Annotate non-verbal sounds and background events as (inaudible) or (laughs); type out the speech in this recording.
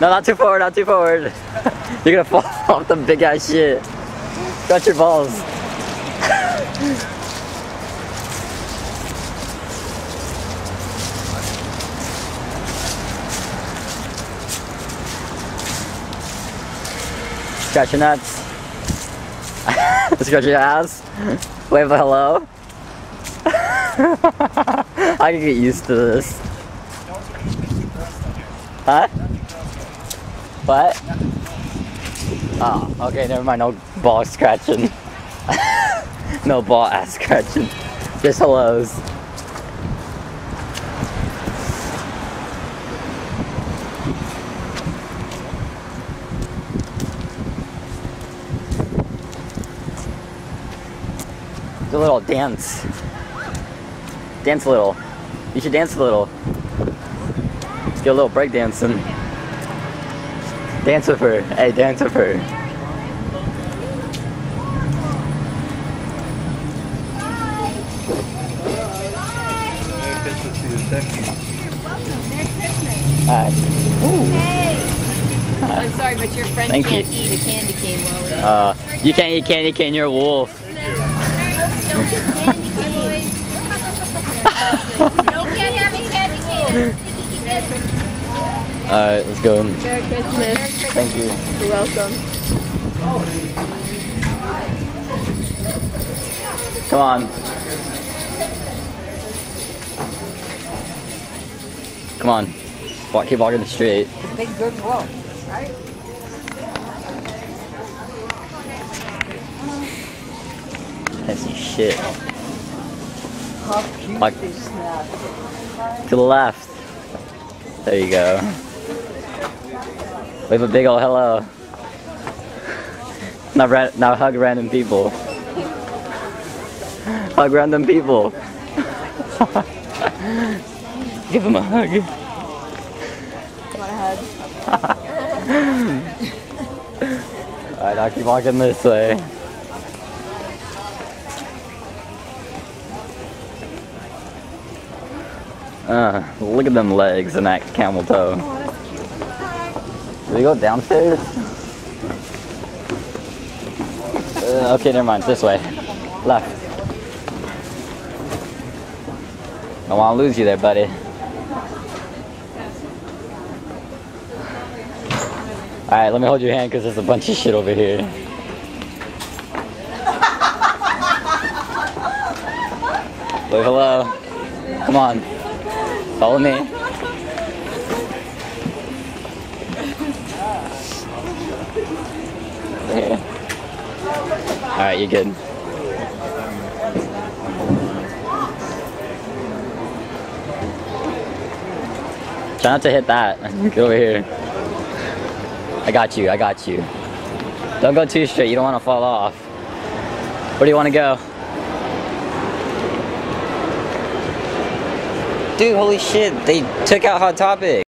No, not too forward, not too forward. (laughs) You're gonna fall (laughs) off the big ass shit. Got your balls. (laughs) Scratch your nuts. Scratch your ass. Wave a hello. I can get used to this. Huh? What? Oh, okay, never mind. No ball scratching. (laughs) no ball ass scratching. Just hellos. Do a little dance. Dance a little. You should dance a little. Let's get a little break dancing. Dance with her. Hey, dance with her. Hi. Hey! I'm sorry, but your friend Thank can't you. eat a candy cane while we Uh, you can't eat candy cane, you're a wolf. Don't get candy cane. (laughs) Having candy cane. Alright, let's go. Merry Christmas. Thank you. You're welcome. Come on. Come on. Walk, keep walking straight. Big good wolf, right? That's some shit. Like, to the left. There you go. We have a big old hello. Now, now hug random people. hug random people. (laughs) Give him a hug. Want a hug? (laughs) Alright, now keep walking this way. Uh, look at them legs and that camel toe. We go downstairs? Uh, okay, never mind. This way. Left. Don't want to lose you there, buddy. Alright, let me hold your hand because there's a bunch of shit over here. Wave hello. Come on. Follow me. Alright, you're good. Try not to hit that. (laughs) Get over here. I got you, I got you. Don't go too straight, you don't want to fall off. Where do you want to go? Dude, holy shit, they took out Hot Topic.